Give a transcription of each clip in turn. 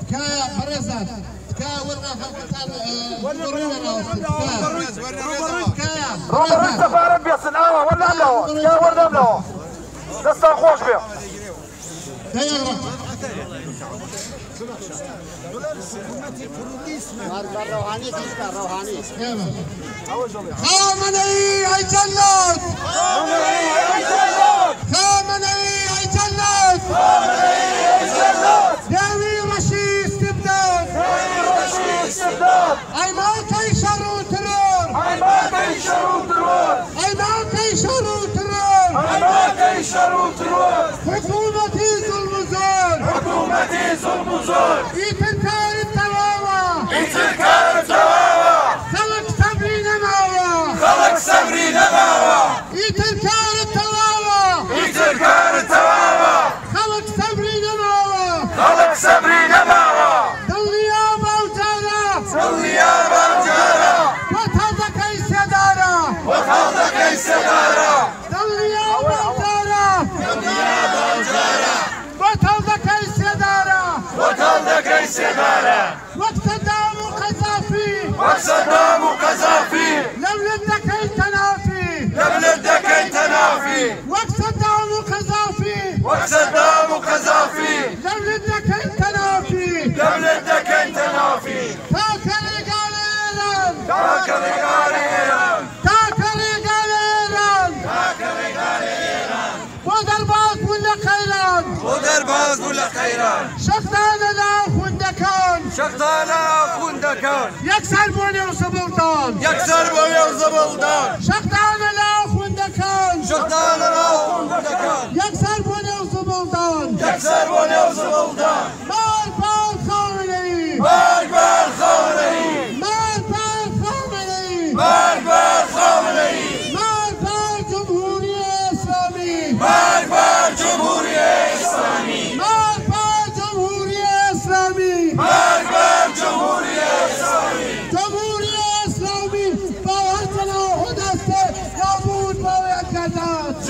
تكايا برزت تكايا ورنا خلقتان ورنا انت فارم بيصن اوا ولا املو يا ولا املو لسه خوش بيه غرق روحاني روحاني خامنئي اي جلد خامنئي ما تنشروا ترور حكومتي ظلم زور حكومتي ظلم زور يتنكر السدارة وقصدام قذافي. وصدام قذافي. لم يدك اي تنافي. لبلدك انت نافي وقصدام قذافي. وصدام قذافي. لم يدك اي تنافي. لبلدك انت نافي تاكل قاليلا تاك رجال إيران. تاكل قاليلا وضربات ولا خيلان ودرباز ولا خيران. لا خندكان شغطانا خندكان يكسر بني وسبلطان يكسر بويا زبلدان شخصان لا خندكان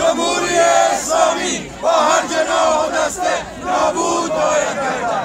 جمهورية إسلامي با هر جناح دسته نابود باید کرد.